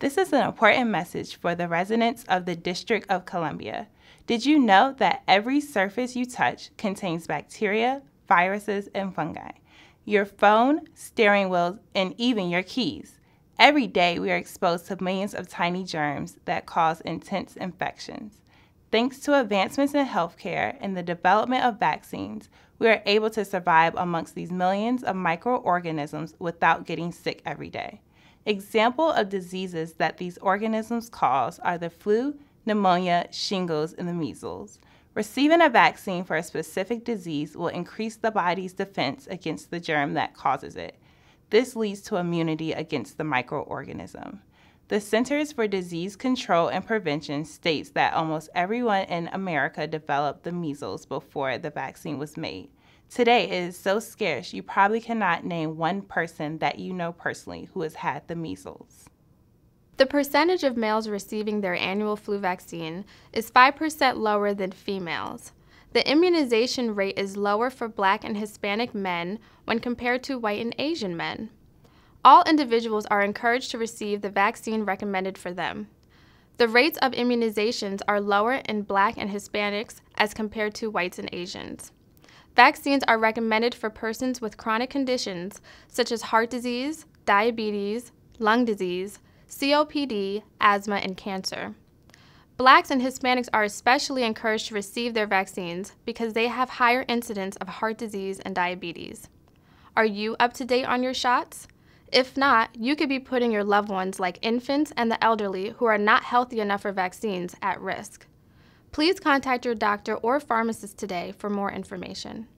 This is an important message for the residents of the District of Columbia. Did you know that every surface you touch contains bacteria, viruses, and fungi? Your phone, steering wheels, and even your keys. Every day we are exposed to millions of tiny germs that cause intense infections. Thanks to advancements in healthcare and the development of vaccines, we are able to survive amongst these millions of microorganisms without getting sick every day. Example of diseases that these organisms cause are the flu, pneumonia, shingles, and the measles. Receiving a vaccine for a specific disease will increase the body's defense against the germ that causes it. This leads to immunity against the microorganism. The Centers for Disease Control and Prevention states that almost everyone in America developed the measles before the vaccine was made. Today it is so scarce you probably cannot name one person that you know personally who has had the measles. The percentage of males receiving their annual flu vaccine is 5% lower than females. The immunization rate is lower for black and Hispanic men when compared to white and Asian men. All individuals are encouraged to receive the vaccine recommended for them. The rates of immunizations are lower in black and Hispanics as compared to whites and Asians. Vaccines are recommended for persons with chronic conditions such as heart disease, diabetes, lung disease, COPD, asthma, and cancer. Blacks and Hispanics are especially encouraged to receive their vaccines because they have higher incidence of heart disease and diabetes. Are you up to date on your shots? If not, you could be putting your loved ones, like infants and the elderly who are not healthy enough for vaccines, at risk. Please contact your doctor or pharmacist today for more information.